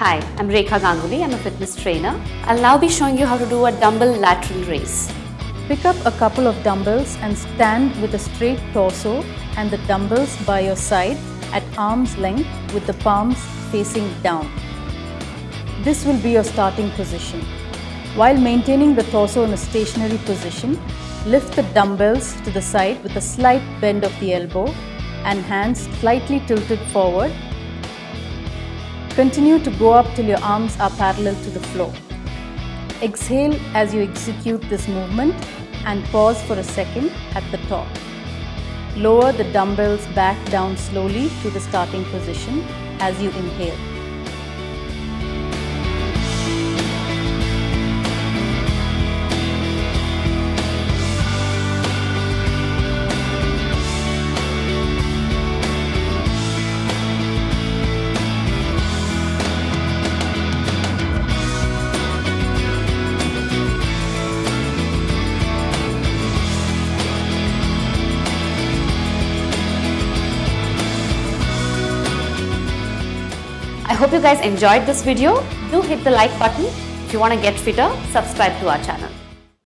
Hi, I'm Rekha Ganguly. I'm a fitness trainer. I'll now be showing you how to do a dumbbell lateral raise. Pick up a couple of dumbbells and stand with a straight torso and the dumbbells by your side at arm's length with the palms facing down. This will be your starting position. While maintaining the torso in a stationary position, lift the dumbbells to the side with a slight bend of the elbow and hands slightly tilted forward Continue to go up till your arms are parallel to the floor. Exhale as you execute this movement and pause for a second at the top. Lower the dumbbells back down slowly to the starting position as you inhale. Hope you guys enjoyed this video. Do hit the like button. If you want to get fitter, subscribe to our channel.